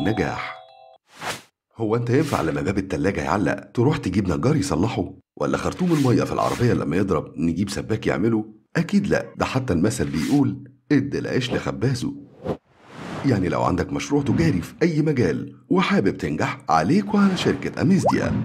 نجاح. هو أنت ينفع لما باب التلاجة يعلق تروح تجيب نجار يصلحه؟ ولا خرطوم المية في العربية لما يضرب نجيب سباك يعمله؟ أكيد لا ده حتى المثل بيقول ادي العيش لخبازه. يعني لو عندك مشروع تجاري في أي مجال وحابب تنجح عليك وعلى شركة أميزديا.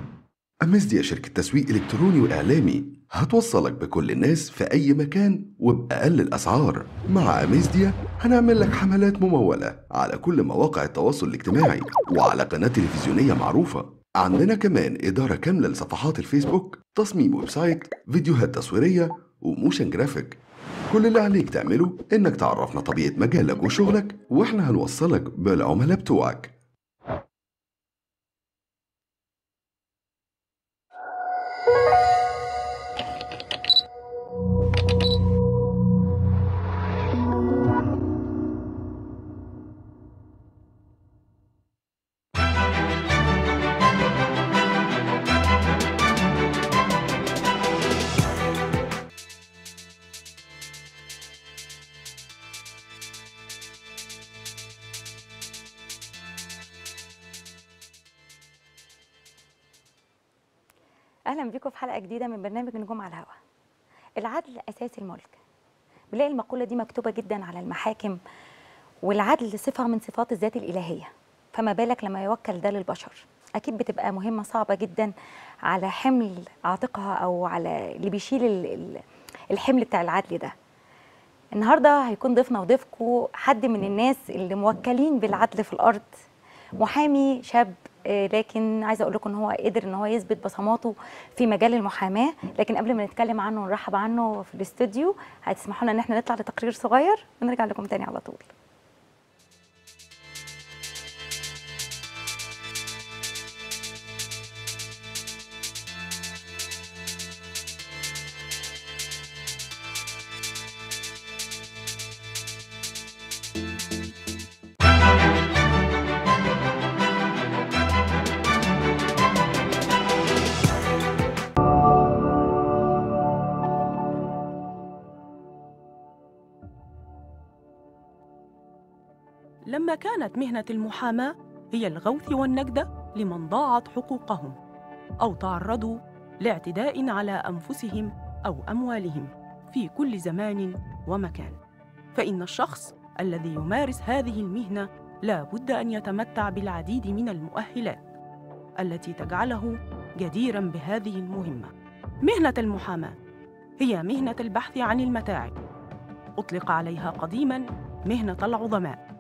أميزديا شركة تسويق إلكتروني وإعلامي. هتوصلك بكل الناس في أي مكان وبأقل الأسعار. مع أميزديا هنعمل لك حملات ممولة على كل مواقع التواصل الاجتماعي وعلى قناة تلفزيونية معروفة. عندنا كمان إدارة كاملة لصفحات الفيسبوك تصميم website فيديوهات تصويرية و motion graphic. كل اللي عليك تعمله إنك تعرفنا طبيعة مجالك وشغلك وإحنا هنوصلك بالعملاء بتوعك. أهلا بيكم في حلقة جديدة من برنامج نجوم على الهواء العدل أساس الملك. بنلاقي المقولة دي مكتوبة جدا على المحاكم والعدل صفة من صفات الذات الإلهية. فما بالك لما يوكل ده للبشر؟ أكيد بتبقى مهمة صعبة جدا على حمل عاتقها أو على اللي بيشيل ال- ال- الحمل بتاع العدل ده. النهارده هيكون ضيفنا وضيفكم حد من الناس اللي موكلين بالعدل في الأرض. محامي شاب لكن عايزة أقول لكم إن هو قدر إن هو يثبت بصماته في مجال المحاماة. لكن قبل ما نتكلم عنه ونرحب عنه في الاستوديو هتسمحوا لنا إن إحنا نطلع لتقرير صغير ونرجع لكم تاني على طول. لما كانت مهنة المحاماة هي الغوث والنجدة لمن ضاعت حقوقهم أو تعرضوا لاعتداء على أنفسهم أو أموالهم في كل زمان ومكان. فإن الشخص الذي يمارس هذه المهنة لا بد أن يتمتع بالعديد من المؤهلات التي تجعله جديراً بهذه المهمة. مهنة المحاماة هي مهنة البحث عن المتاعب أطلق عليها قديماً مهنة العظماء.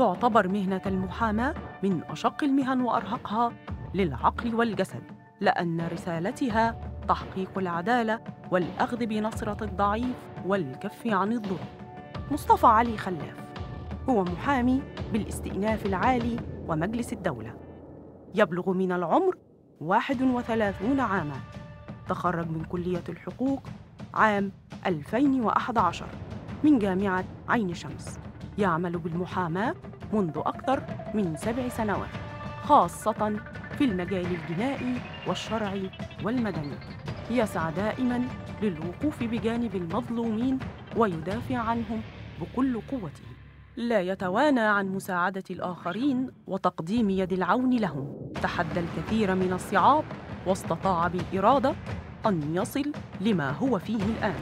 تعتبر مهنة المحاماة من أشق المهن وأرهقها للعقل والجسد لأن رسالتها تحقيق العدالة والأخذ بنصرة الضعيف والكف عن الظلم مصطفى علي خلاف هو محامي بالاستئناف العالي ومجلس الدولة. يبلغ من العمر 31 عاماً. تخرج من كلية الحقوق عام 2011 من جامعة عين شمس. يعمل بالمحاماة منذ أكثر من سبع سنوات خاصة في المجال الجنائي والشرعي والمدني. يسعى دائما للوقوف بجانب المظلومين ويدافع عنهم بكل قوته. لا يتوانى عن مساعدة الآخرين وتقديم يد العون لهم. تحدى الكثير من الصعاب واستطاع بالإرادة أن يصل لما هو فيه الآن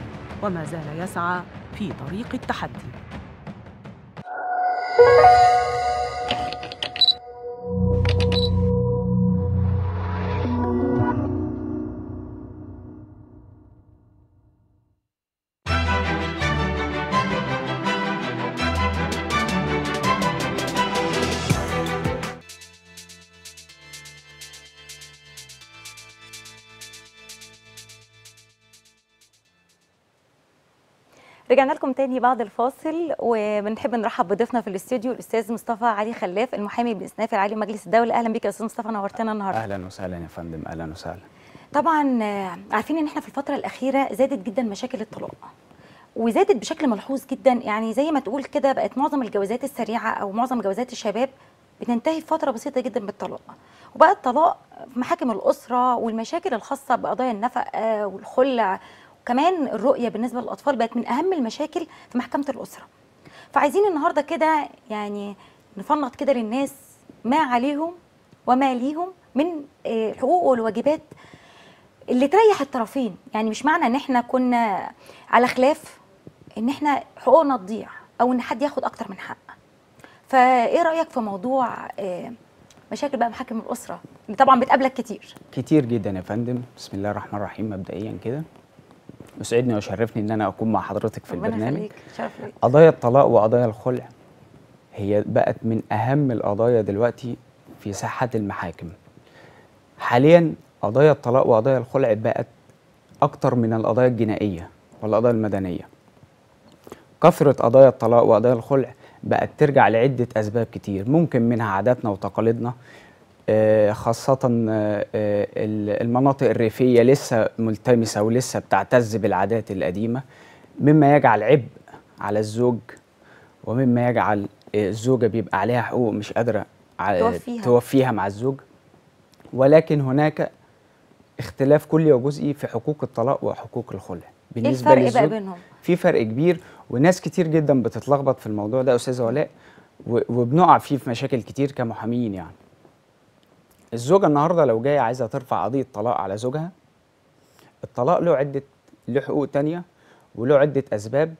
وما زال يسعى في طريق التحدي. Música رجعنا لكم تاني بعد الفاصل وبنحب نرحب بضيفنا في الاستوديو الأستاذ مصطفى علي خلاف المحامي بالاستئناف العالي مجلس الدولة. أهلا بك يا أستاذ مصطفى نورتنا النهارده. أهلا وسهلا يا فندم أهلا وسهلا. طبعا آه، عارفين إن إحنا في الفترة الأخيرة زادت جدا مشاكل الطلاق وزادت بشكل ملحوظ جدا. يعني زي ما تقول كده بقت معظم الجوازات السريعة أو معظم جوازات الشباب بتنتهي في فترة بسيطة جدا بالطلاق. وبقى الطلاق في محاكم الأسرة والمشاكل الخاصة بقضايا النفقة والخلع وكمان الرؤية بالنسبة للأطفال بقت من أهم المشاكل في محكمة الأسرة. فعايزين النهارده كده يعني نفنط كده للناس ما عليهم وما ليهم من آه، الحقوق والواجبات اللي تريح الطرفين. يعني مش معنى إن إحنا كنا على خلاف إن إحنا حقوقنا تضيع أو إن حد ياخد أكتر من حق. فإيه رأيك في موضوع آه، مشاكل بقى محاكم الأسرة اللي طبعا بتقابلك كتير؟ كتير جدا يا فندم. بسم الله الرحمن الرحيم مبدئيا كده. يسعدني ويشرفني إن أنا أكون مع حضرتك في البرنامج. قضايا الطلاق وقضايا الخلع هي بقت من أهم القضايا دلوقتي في ساحات المحاكم. حاليا قضايا الطلاق وقضايا الخلع بقت أكتر من القضايا الجنائية والقضايا المدنية. كثرة قضايا الطلاق وقضايا الخلع بقت ترجع لعدة أسباب كتير ممكن منها عاداتنا وتقاليدنا خاصة آه، آه، ال- المناطق الريفية لسه ملتمسة ولسه بتعتز بالعادات القديمة. مما يجعل عبء على الزوج ومما يجعل آه، الزوجة بيبقى عليها حقوق مش قادرة توفيها. توفيها مع الزوج. ولكن هناك اختلاف كلي وجزئي في حقوق الطلاق وحقوق الخلع. إيه الفرق بقى للزوج بينهم؟ في فرق كبير وناس كتير جدا بتتلخبط في الموضوع ده يا أستاذة ولاء وبنقع فيه في مشاكل كتير كمحامين يعني. الزوجة النهارده لو جاية عايزة ترفع قضية طلاق على زوجها الطلاق له عدة له حقوق تانية وله عدة أسباب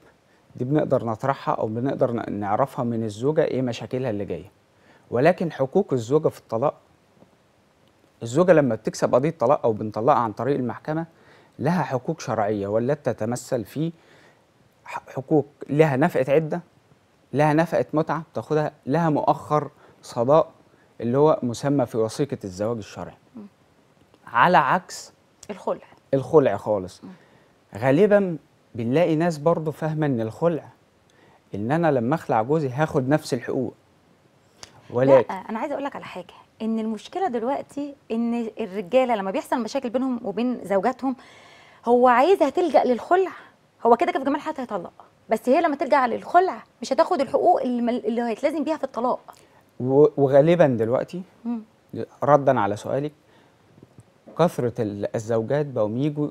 دي بنقدر نطرحها أو بنقدر نعرفها من الزوجة إيه مشاكلها اللي جاية. ولكن حقوق الزوجة في الطلاق الزوجة لما بتكسب قضية طلاق أو بنطلقها عن طريق المحكمة لها حقوق شرعية والتي تتمثل في حقوق لها نفقة عدة لها نفقة متعة بتاخدها لها مؤخر صداق اللي هو مسمى في وثيقة الزواج الشرعي. على عكس الخلع. الخلع خالص. غالبا بنلاقي ناس برضو فاهمة إن الخلع إن أنا لما أخلع جوزي هاخد نفس الحقوق. ولكن لا أنا عايزة أقول لك على حاجة. إن المشكلة دلوقتي إن الرجالة لما بيحصل مشاكل بينهم وبين زوجاتهم هو عايزها تلجأ للخلع. هو كده كده في جمال حياتها هيطلق. بس هي لما ترجع للخلع مش هتاخد الحقوق اللي, هيتلازم بيها في الطلاق. وغالبا دلوقتي. ردا على سؤالك كثرة ال- الزوجات بقوا يجوا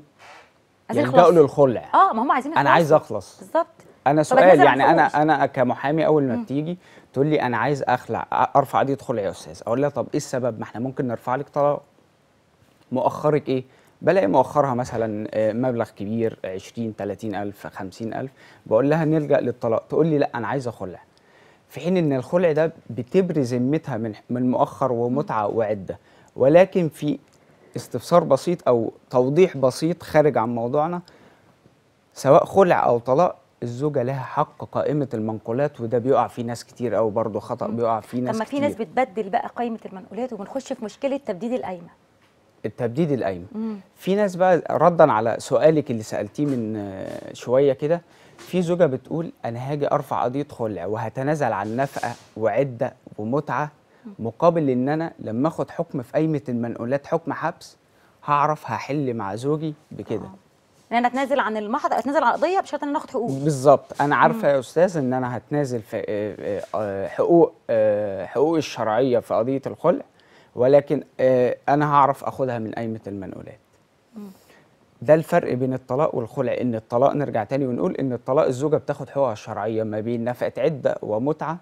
يلجأوا يخلصوا. للخلع آه ما هم عايزين أنا عايز. أخلص بالظبط أنا سؤال عن يعني أنا. أنا كمحامي أول ما. بتيجي تقول لي أنا عايز أخلع أرفع قضيه خلع يا أستاذ أقول لها طب إيه السبب ما إحنا ممكن نرفع لك طلاق مؤخرك إيه بلاقي مؤخرها مثلا آه، مبلغ كبير 20 30 ألف 50 ألف بقول لها نلجأ للطلاق تقول لي لا أنا عايزه خلع في حين إن الخلع ده بتبري ذمتها من من مؤخر ومتعة وعدة. ولكن في استفسار بسيط أو توضيح بسيط خارج عن موضوعنا سواء خلع أو طلاق الزوجة لها حق قائمة المنقولات وده بيقع فيه ناس كتير أو برضه خطأ بيقع فيه ناس طب ما في ناس بتبدل بقى قائمة المنقولات وبنخش في مشكلة تبديد القايمة. التبديد القايمة. مم. في ناس بقى ردا على سؤالك اللي سألتيه من شوية كده في زوجة بتقول أنا هاجي أرفع قضية خلع وهتنازل عن نفقة وعدة ومتعة مقابل إن أنا لما آخد حكم في قايمه المنقولات حكم حبس هعرف هحل مع زوجي بكده. إن أنا أتنازل عن المحضر أتنازل عن القضية بشرط إن أنا آخد حقوق. بالظبط. أنا عارفة يا أستاذ إن أنا هتنازل في آه، آه، حقوق آه، حقوق الشرعية في قضية الخلع ولكن آه، أنا هعرف آخدها من قايمه المنقولات ده الفرق بين الطلاق والخلع. إن الطلاق نرجع تاني ونقول إن الطلاق الزوجة بتاخد حقوقها الشرعية ما بين نفقه عدة ومتعة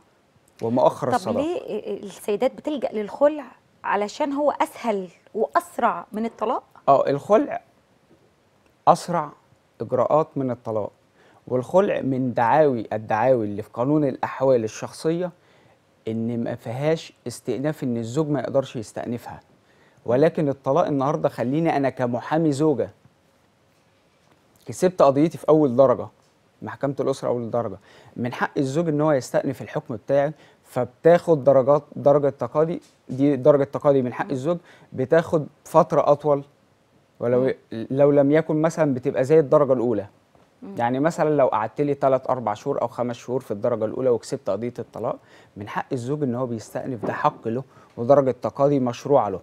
ومؤخر طب الصداق ليه السيدات بتلجأ للخلع علشان هو أسهل وأسرع من الطلاق؟ آه الخلع أسرع إجراءات من الطلاق والخلع من دعاوي الدعاوي اللي في قانون الأحوال الشخصية إن ما فيهاش استئناف إن الزوج ما يقدرش يستأنفها. ولكن الطلاق النهارده خليني أنا كمحامي زوجة كسبت قضيتي في أول درجة محكمة الأسرة أول درجة. من حق الزوج إن هو يستأنف الحكم بتاعي فبتاخد درجات درجة تقاضي دي درجة تقاضي من حق الزوج بتاخد فترة أطول. ولو لو لم يكن مثلا بتبقى زي الدرجة الأولى. يعني مثلا لو قعدت لي 3 4 شهور أو 5 شهور في الدرجة الأولى وكسبت قضية الطلاق من حق الزوج إن هو بيستأنف ده حق له ودرجة تقاضي مشروعة له.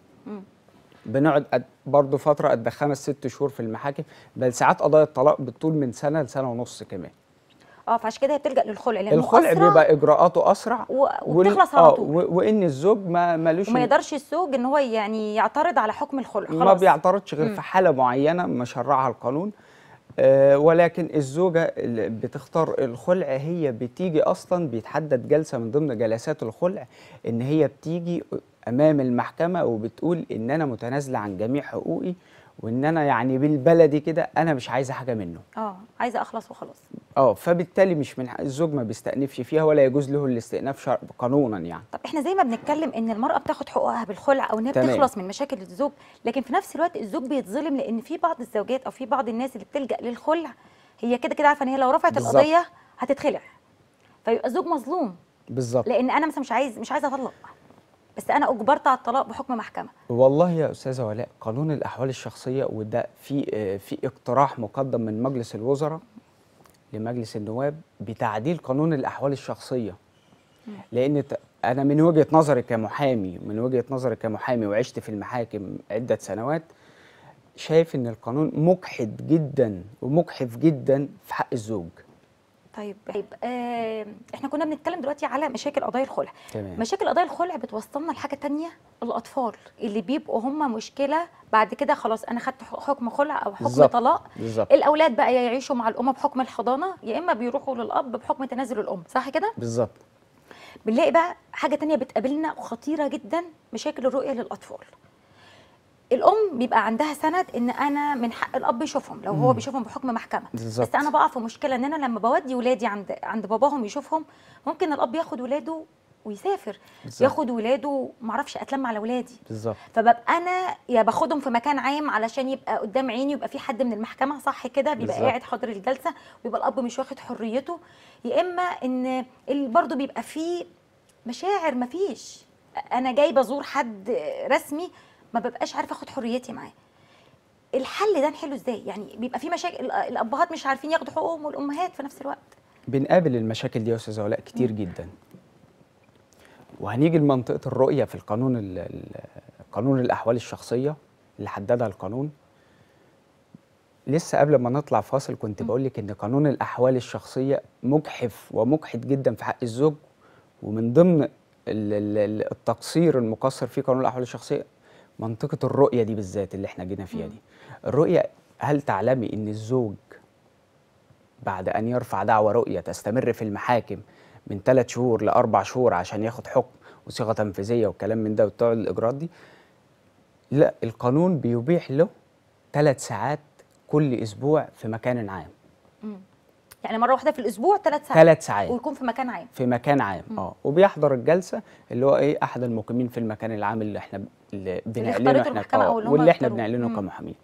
بنقعد برضه فترة قد خمس ست شهور في المحاكم بل ساعات قضايا الطلاق بتطول من سنة لسنة ونص كمان آه فعشان كده هي بتلجأ للخلع لأنه الخلع أسرع بيبقى إجراءاته أسرع و- وبتخلص على طول. و- وإن الزوج ما ملوش وما يقدرش الزوج إن هو يعني يعترض على حكم الخلع خلاص ما بيعترضش غير. في حالة معينة مشرعها القانون آه، ولكن الزوجة اللي بتختار الخلع هي بتيجي أصلا بيتحدد جلسة من ضمن جلسات الخلع إن هي بتيجي أمام المحكمة وبتقول إن أنا متنازلة عن جميع حقوقي وإن أنا يعني بالبلدي كده أنا مش عايزة حاجة منه. آه عايزة أخلص وخلاص. آه فبالتالي مش من الزوج ما بيستأنفش فيها ولا يجوز له الاستئناف قانونا يعني. طب إحنا زي ما بنتكلم إن المرأة بتاخد حقوقها بالخلع أو ان هي تمام. بتخلص من مشاكل الزوج لكن في نفس الوقت الزوج بيتظلم لأن في بعض الزوجات أو في بعض الناس اللي بتلجأ للخلع هي كده كده عارفة إن هي لو رفعت بالظبط. القضية هتتخلع. فيبقى الزوج مظلوم. بالظبط. لأن أنا مثلا مش عايز مش عايزة أطلق. بس أنا أجبرت على الطلاق بحكم محكمة. والله يا أستاذة ولاء قانون الأحوال الشخصية وده في في اقتراح مقدم من مجلس الوزراء لمجلس النواب بتعديل قانون الأحوال الشخصية. لأن أنا من وجهة نظري كمحامي من وجهة نظري كمحامي وعشت في المحاكم عدة سنوات شايف إن القانون مجحد جدا ومجحف جدا في حق الزوج. طيب طيب آه إحنا كنا بنتكلم دلوقتي على مشاكل قضايا الخلع. تمام. مشاكل قضايا الخلع بتوصلنا لحاجة تانية الأطفال اللي بيبقوا هم مشكلة بعد كده خلاص أنا خدت حكم خلع أو حكم بالظبط. طلاق. بالظبط. الأولاد بقى يعيشوا مع الأم بحكم الحضانة يا إما بيروحوا للأب بحكم تنازل الأم صح كده؟ بالظبط. بنلاقي بقى حاجة تانية بتقابلنا خطيره جدا مشاكل الرؤية للأطفال. الأم بيبقى عندها سند إن أنا من حق الأب يشوفهم لو هو بيشوفهم بحكم محكمة. بالظبط. بس أنا بقع في مشكلة إن أنا لما بودي ولادي عند عند باباهم يشوفهم ممكن الأب ياخد ولاده ويسافر. بالظبط. ياخد ولاده معرفش أتلم على ولادي. بالظبط. فببقى أنا يا باخدهم في مكان عام علشان يبقى قدام عيني يبقى في حد من المحكمة صح كده؟ بيبقى بالظبط. قاعد حاضر الجلسة ويبقى الأب مش واخد حريته. يا إما إن برضه بيبقى فيه مشاعر مفيش. أنا جاي بزور حد رسمي ما ببقاش عارفة آخد حريتي معاه. الحل ده نحله إزاي؟ يعني بيبقى في مشاكل الأبهات مش عارفين ياخدوا حقوقهم والأمهات في نفس الوقت. بنقابل المشاكل دي يا أستاذة ولاء كتير جدا. وهنيجي لمنطقة الرؤية في القانون ال- ال- قانون الأحوال الشخصية اللي حددها القانون. لسه قبل ما نطلع فاصل كنت بقول لك إن قانون الأحوال الشخصية مجحف ومجحد جدا في حق الزوج ومن ضمن ال- ال- ال- التقصير المقصر في قانون الأحوال الشخصية منطقة الرؤية دي بالذات اللي إحنا جينا فيها دي. الرؤية هل تعلمي إن الزوج بعد أن يرفع دعوى رؤية تستمر في المحاكم من ثلاث شهور لأربع شهور عشان ياخد حكم وصيغة تنفيذية والكلام من ده وتقعد الإجراءات دي؟ لا القانون بيبيح له ثلاث ساعات كل أسبوع في مكان عام. يعني مرة واحدة في الأسبوع ثلاث ساعات. ثلاث ساعات. ويكون في مكان عام. في مكان عام آه. وبيحضر الجلسة اللي هو إيه أحد المقيمين في المكان العام اللي إحنا اللي بنعلنه إحنا المحكمة أو اللي هم واللي إحنا. بنعلنه. كمحامين.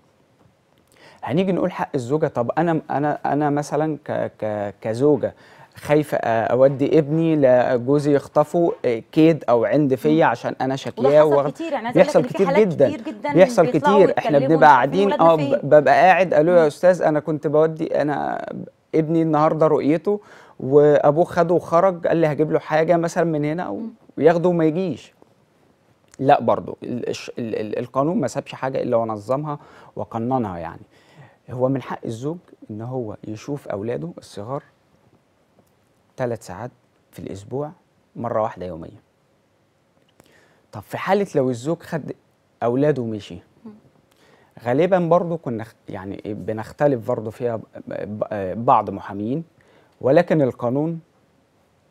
هنيجي نقول حق الزوجة طب أنا أنا أنا مثلا ك ك كزوجة خايفة أودي ابني لجوزي يخطفه آه، كيد أو عند فيا عشان أنا شكياه وده حصل واخد- كتير يعني بيحصل كتير جدا. كتير جدا بيحصل كتير. إحنا بنبقى قاعدين آه ببقى قاعد قالوا يا أستاذ أنا كنت بودي أنا ابني النهارده رؤيته وابوه خده وخرج قال لي هجيب له حاجة مثلا من هنا أو وياخده وما يجيش. لا برضو القانون ما سابش حاجة إلا ونظمها وقننها يعني. هو من حق الزوج إن هو يشوف أولاده الصغار ثلاث ساعات في الأسبوع مرة واحدة يوميا. طب في حالة لو الزوج خد أولاده ومشي غالبا برضو كنا يعني بنختلف برضو فيها بعض محامين ولكن القانون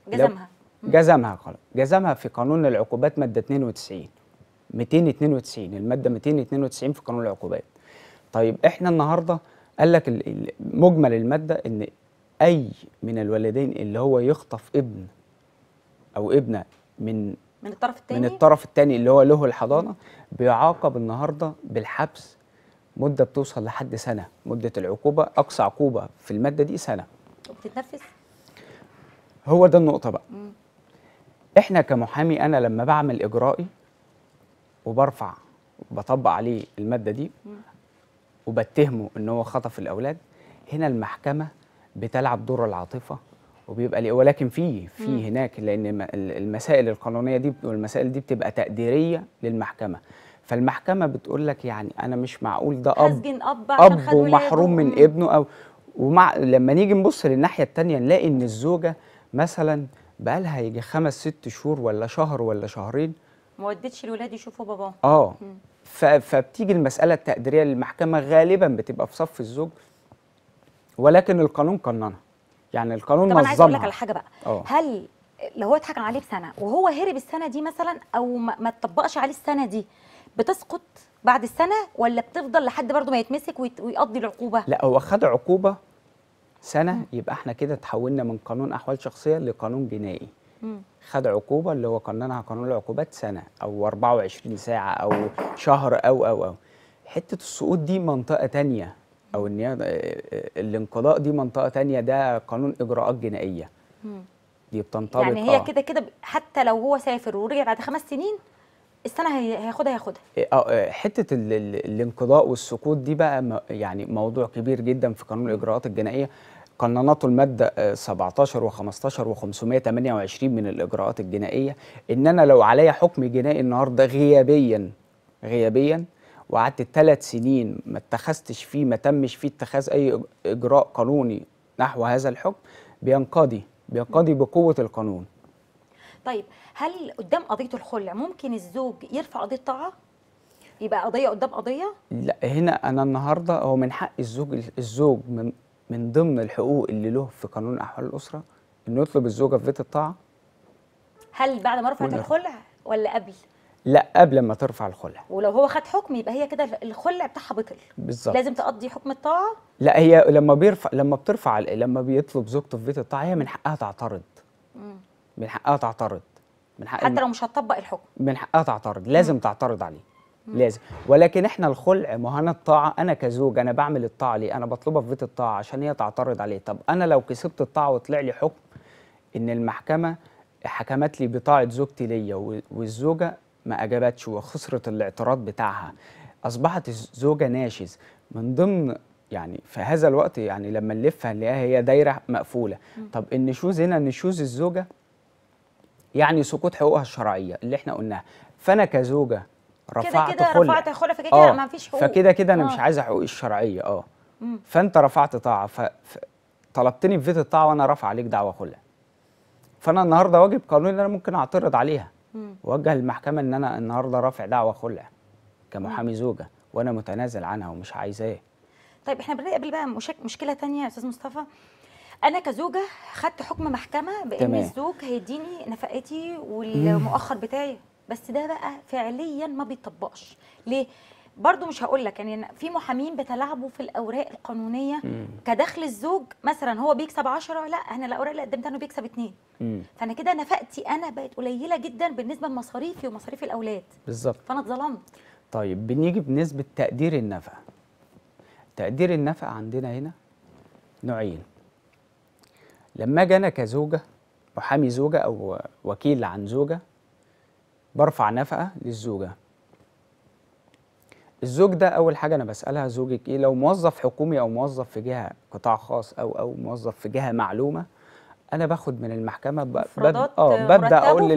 جزمها. جزمها جزمها في قانون العقوبات مادة 92 292 المادة 292 في قانون العقوبات. طيب إحنا النهارده قال لك مجمل المادة إن أي من الوالدين اللي هو يخطف ابن أو ابنة من من الطرف الثاني من الطرف الثاني اللي هو له الحضانة بيعاقب النهارده بالحبس مدة بتوصل لحد سنة. مدة العقوبة أقصى عقوبة في المادة دي سنة. وبتتنفذ هو ده النقطة بقى. مم. إحنا كمحامي أنا لما بعمل إجرائي وبرفع بطبق عليه المادة دي وبتهمه إن هو خطف الأولاد هنا المحكمة بتلعب دور العاطفة وبيبقى ليه ولكن في في هناك لأن المسائل القانونية دي والمسائل دي بتبقى تقديرية للمحكمة. فالمحكمة بتقول لك يعني أنا مش معقول ده أب أب ولاده. ومحروم من. ابنه أو ومع لما نيجي نبص للناحية التانية نلاقي إن الزوجة مثلا بقالها يجي خمس ست شهور ولا شهر ولا شهرين ما ودتش الولاد يشوفوا باباه آه. فبتيجي المسألة التقديرية للمحكمة غالبا بتبقى في صف الزوج ولكن القانون قننها. يعني القانون طب أنا عايز أقول لك على حاجة بقى. آه. هل لو هو اتحكم عليه بسنة وهو هرب السنة دي مثلا أو ما ما اتطبقش عليه السنة دي بتسقط بعد السنة ولا بتفضل لحد برضه ما يتمسك ويقضي العقوبة لا هو خد عقوبة سنة يبقى إحنا كده تحولنا من قانون أحوال شخصية لقانون جنائي. خد عقوبة اللي هو قننها قانون العقوبات سنة أو 24 ساعة أو شهر أو أو أو حتة السقوط دي منطقة تانية أو إن هي- الانقضاء دي منطقة تانية ده قانون إجراءات جنائية. دي بتنطبق يعني هي آه. كده كده حتى لو هو سافر ورجع بعد خمس سنين السنة هي- هياخدها هياخدها. آه، آه، حتة ال- ال- الانقضاء والسقوط دي بقى يعني موضوع كبير جدا في قانون الإجراءات الجنائية. قننته الماده آه، 17 و15 و528 من الإجراءات الجنائية. ان أنا لو عليا حكم جنائي النهارده غيابيا غيابيا وقعدت ثلاث سنين ما اتخذتش فيه ما تمش فيه اتخاذ أي إج- إجراء قانوني نحو هذا الحكم بينقضي بينقضي بقوة القانون. طيب هل قدام قضية الخلع ممكن الزوج يرفع قضية طاعة؟ يبقى قضية قدام قضية؟ لا هنا أنا النهارده هو من حق الزوج الزوج من من ضمن الحقوق اللي له في قانون أحوال الأسرة إنه يطلب الزوجة في بيت الطاعة؟ هل بعد ما رفعت الخلع ولا قبل؟ لا قبل ما ترفع الخلع. ولو هو خد حكم يبقى هي كده الخلع بتاعها بطل. بالظبط. لازم تقضي حكم الطاعة؟ لا هي لما بيرفع لما بترفع لما بيطلب زوجته في بيت الطاعة هي من حقها تعترض. مم. من حقها تعترض. من حق حتى لو مش هتطبق الحكم. من حقها تعترض لازم تعترض عليه. لازم. ولكن إحنا الخلع ما هو أنا الطاعة أنا كزوج أنا بعمل الطاعة ليه؟ أنا بطلبها في بيت الطاعة عشان هي تعترض عليه. طب أنا لو كسبت الطاعة وطلع لي حكم إن المحكمة حكمت لي بطاعة زوجتي ليا و- والزوجة ما أجابتش وخسرت الاعتراض بتاعها أصبحت الزوجة ناشز. من ضمن يعني في هذا الوقت يعني لما نلف هنلاقيها هي دايرة مقفولة. طب النشوز هنا نشوز الزوجة يعني سقوط حقوقها الشرعية اللي إحنا قلناها. فأنا كزوجة كده رفعت كده خلع رفعت خلع فكده كده ما فيش حقوق. فكده كده أنا آه. مش عايزة حقوقي الشرعية آه. مم. فأنت رفعت طاعة ف... ف... طلبتني في بيت الطاعة وأنا رافع عليك دعوة خلع فأنا النهارده واجب قانوني إن أنا ممكن أعترض عليها. وأوجه للمحكمة إن أنا النهارده رافع دعوة خلع كمحامي زوجة وأنا متنازل عنها ومش عايزاه. طيب إحنا بنقابل بقى مشك... مشكلة تانية يا أستاذ مصطفى. أنا كزوجة خدت حكم محكمة بإن تمام. الزوج هيديني نفقتي والمؤخر بتاعي بس ده بقى فعليا ما بيطبقش. ليه؟ برضو مش هقول لك يعني في محامين بيتلاعبوا في الأوراق القانونية كدخل الزوج مثلا هو بيكسب 10 لا أنا الأوراق اللي قدمتها إنه بيكسب 2 امم فأنا كده نفقتي أنا بقت قليلة جدا بالنسبة لمصاريفي ومصاريف الأولاد. بالظبط. فأنا اتظلمت. طيب بنيجي بنسبة تقدير النفقة. تقدير النفقة عندنا هنا نوعين. لما أجي أنا كزوجة محامي زوجة أو وكيل عن زوجة برفع نفقة للزوجة. الزوج ده أول حاجة أنا بسألها زوجك إيه؟ لو موظف حكومي أو موظف في جهة قطاع خاص أو أو موظف في جهة معلومة أنا باخد من المحكمة ب- بد- آه ببدأ مرتبه أقول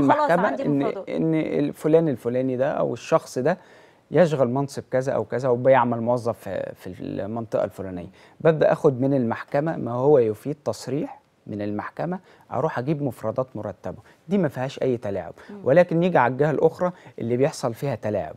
عندي إن. إن الفلان الفلاني ده أو الشخص ده يشغل منصب كذا أو كذا وبيعمل موظف في في المنطقة الفلانية. ببدأ أخد من المحكمة ما هو يفيد تصريح من المحكمة أروح أجيب مفردات مرتبة. دي ما فيهاش أي تلاعب. ولكن نيجي على الجهة الأخرى اللي بيحصل فيها تلاعب.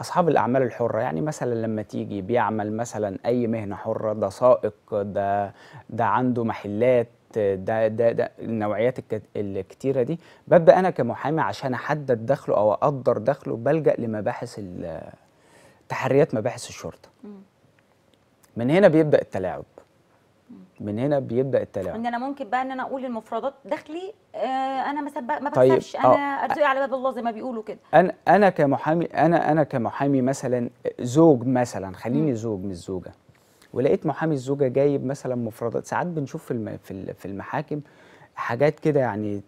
أصحاب الأعمال الحرة يعني مثلا لما تيجي بيعمل مثلا أي مهنة حرة ده سائق ده ده عنده محلات ده ده ده النوعيات الك- الكتيرة دي ببدأ أنا كمحامي عشان أحدد دخله أو أقدر دخله بلجأ لمباحث تحريات مباحث الشرطة. من هنا بيبدأ التلاعب. من هنا بيبدأ التلاعب. إن أنا ممكن بقى إن أنا أقول المفردات دخلي آه أنا بقى ما طيب، أنا أرزقي على باب الله زي ما بيقولوا كده. أنا أنا كمحامي أنا أنا كمحامي مثلا زوج مثلا خليني زوج مش زوجة. ولقيت محامي الزوجة جايب مثلا مفردات. ساعات بنشوف في في ال- في المحاكم حاجات كده يعني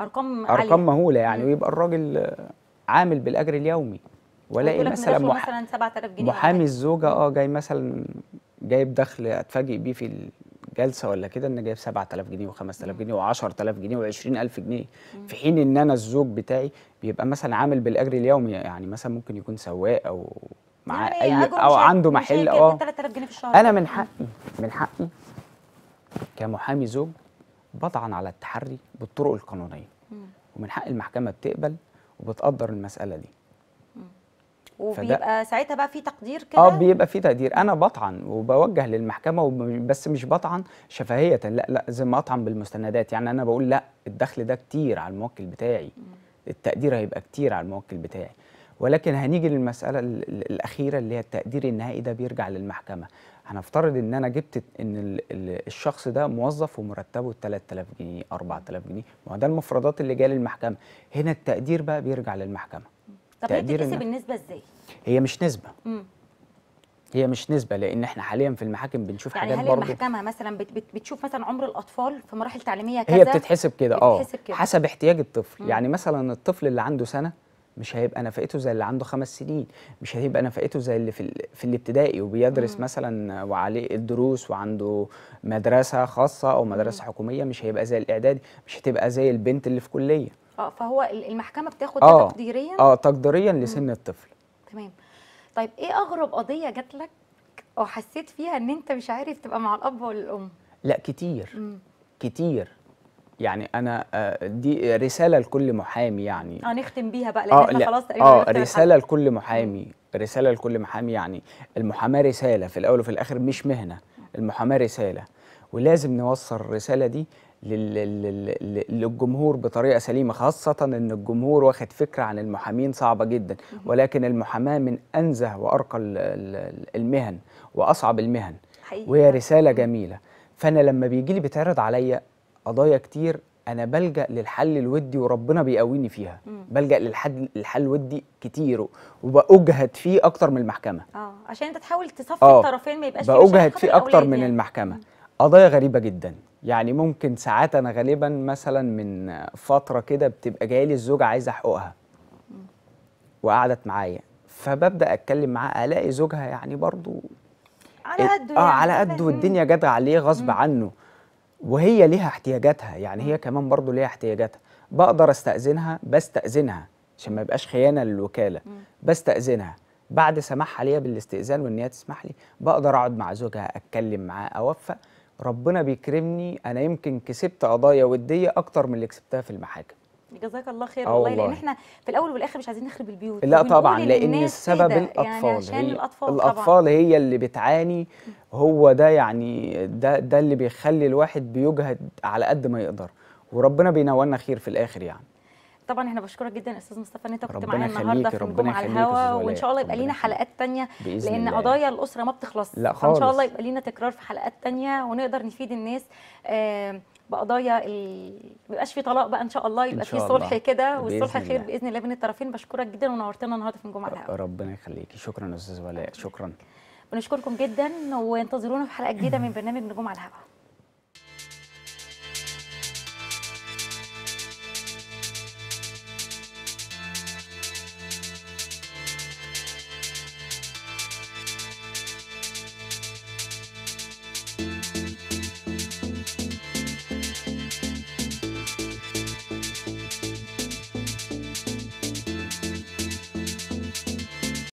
أرقام أرقام مهولة يعني. ويبقى الراجل آه، عامل بالأجر اليومي. والاقي مثلا مح... مثلا 7000 جنيه محامي. الزوجة آه جاي مثلا جايب دخل أتفاجئ بيه في الجلسه ولا كده إن جايب 7000 جنيه و5000 جنيه و10000 جنيه و20000 جنيه. في حين إن أنا الزوج بتاعي بيبقى مثلا عامل بالأجر اليومي يعني مثلا ممكن يكون سواق أو معاه يعني أي أو عنده محل آه. 3000 جنيه في الشهر. أنا من حقي من حقي كمحامي زوج بطعن على التحري بالطرق القانونية. ومن حق المحكمة بتقبل وبتقدر المسألة دي. وبيبقى ساعتها بقى في تقدير كده؟ آه بيبقى في تقدير. أنا بطعن وبوجه للمحكمة بس مش بطعن شفهية لا لا زي ما أطعن بالمستندات. يعني أنا بقول لا الدخل ده كتير على الموكل بتاعي. التقدير هيبقى كتير على الموكل بتاعي. ولكن هنيجي للمسألة ال- ال- الأخيرة اللي هي التقدير النهائي ده بيرجع للمحكمة. هنفترض إن أنا جبت إن ال- ال- الشخص ده موظف ومرتبه 3000 جنيه 4000 جنيه. ما ده المفردات اللي جاية للمحكمة. هنا التقدير بقى بيرجع للمحكمة. طب هي بتتحسب. النسبة إزاي هي مش نسبة مم. هي مش نسبة لأن إحنا حاليا في المحاكم بنشوف يعني حاجات هل برضه المحكمة مثلا بت بت بتشوف مثلا عمر الأطفال في مراحل تعليمية كذا هي بتتحسب كده آه. حسب احتياج الطفل مم. يعني مثلا الطفل اللي عنده سنة مش هيبقى نفقته زي اللي عنده خمس سنين مش هيبقى نفقته زي اللي في في الابتدائي وبيدرس مم. مثلا وعليه الدروس وعنده مدرسة خاصة أو مدرسة حكومية مش هيبقى زي الإعدادي مش هتبقى زي البنت اللي في كلية آه فهو ال- المحكمة بتاخد آه. ده تقديريا؟ آه تقديريا لسن الطفل. تمام. طيب إيه أغرب قضية جات لك أو حسيت فيها إن أنت مش عارف تبقى مع الأب ولا الام لا كتير. مم. كتير. يعني أنا آه، دي رسالة لكل محامي يعني. آه نختم بيها بقى لأن آه إحنا لا. خلاص تقريبا آه رسالة الحلقة. لكل محامي. رسالة لكل محامي يعني. المحاماة رسالة في الأول وفي الآخر مش مهنة. المحاماة رسالة. ولازم نوصل الرسالة دي لل- لل- لل- للجمهور بطريقة سليمة خاصة إن الجمهور واخد فكرة عن المحامين صعبة جدا ولكن المحاماة من أنزه وأرقى ال- ال- المهن وأصعب المهن. وهي رسالة جميلة. فأنا لما بيجي لي بيتعرض عليا قضايا كتير أنا بلجأ للحل الودي وربنا بيقويني فيها. مم. بلجأ للحل الحل الودي كتير وبأجهد فيه أكتر من المحكمة. آه عشان أنت تحاول تصفي آه. الطرفين ما يبقاش في خاطر فيه أكتر من يعني. المحكمة. قضايا غريبة جدا. يعني ممكن ساعات أنا غالبا مثلا من فترة كده بتبقى جاية لي الزوجة عايزة حقوقها وقعدت معايا. فببدأ أتكلم معاها ألاقي زوجها يعني برضو على قده آه يعني. على قده والدنيا جت عليه غصب عنه. وهي ليها احتياجاتها. يعني هي كمان برضو ليها احتياجاتها. بقدر أستأذنها بستأذنها عشان ما يبقاش خيانة للوكالة. بستأذنها. بعد سماحها ليا بالاستئذان وإن هي تسمح لي بقدر أقعد مع زوجها أتكلم معاه أوفق. ربنا بيكرمني أنا يمكن كسبت قضايا ودية أكتر من اللي كسبتها في المحاكم. جزاك الله خير آه والله لأن والله. إحنا في الأول والاخر مش عايزين نخرب البيوت. لا طبعا لأن السبب كده، الأطفال يعني عشان هي الأطفال طبعا. الأطفال هي اللي بتعاني هو ده يعني ده ده اللي بيخلي الواحد بيجهد على قد ما يقدر. وربنا بينولنا خير في الآخر يعني. طبعا إحنا بشكرك جدا أستاذ مصطفى إن أنت كنت معانا النهارده في نجوم على الهوا وإن شاء الله يبقى لينا حلقات تانية بإذن لأن. قضايا الأسرة ما بتخلص. لا فإن شاء الله خالص. يبقى لينا تكرار في حلقات تانية ونقدر نفيد الناس آه، بقضايا ال... ما يبقاش في طلاق بقى إن شاء الله يبقى في صلح. كده والصلح خير. بإذن الله. بين الطرفين بشكرك جدا ونورتنا النهارده في نجوم على الهوا. ربنا يخليكي شكرا أستاذ ولاء شكرا. بنشكركم جدا وانتظرونا في حلقة جديدة من برنامج نجوم على الهوا.